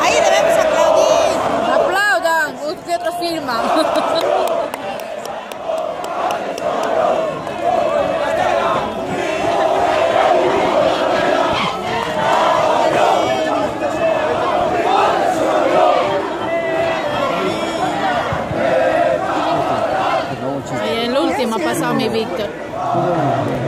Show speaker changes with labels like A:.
A: Ahí debemos aplaudir.
B: Aplaudan. Otro firma. l'ultima passami Victor.